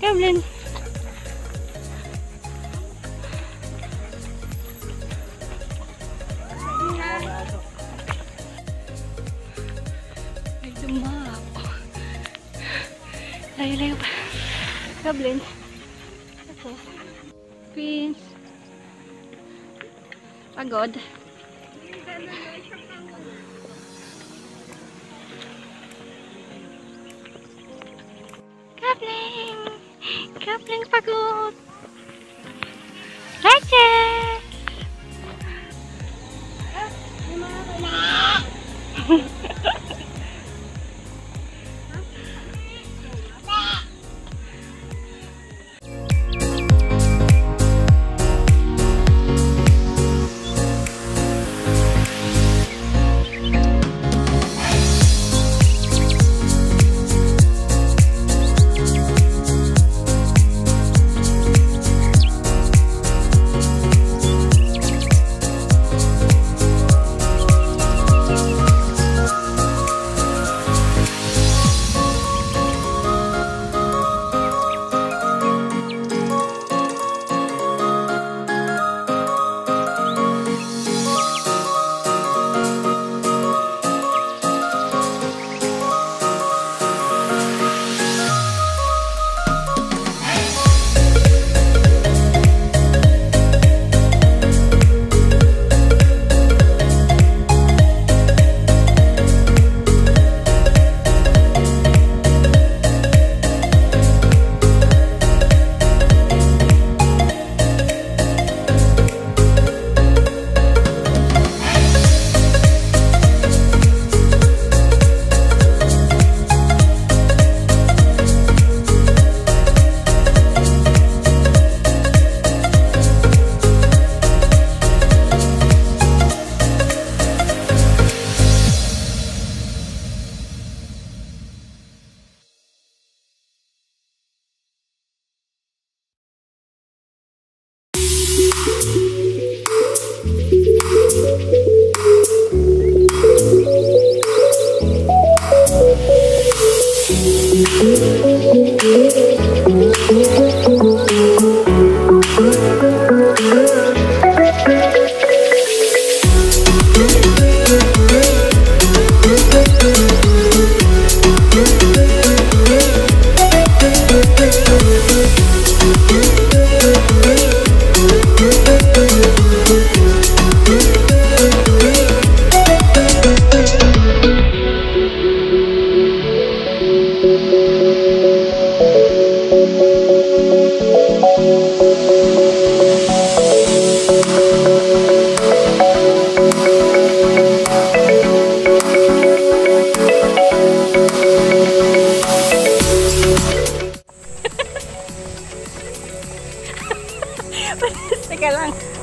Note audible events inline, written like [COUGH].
Gremlin. Dumako. Goblin. Ito. Queens. Pagod. kapling pagod. Leche! [LAUGHS]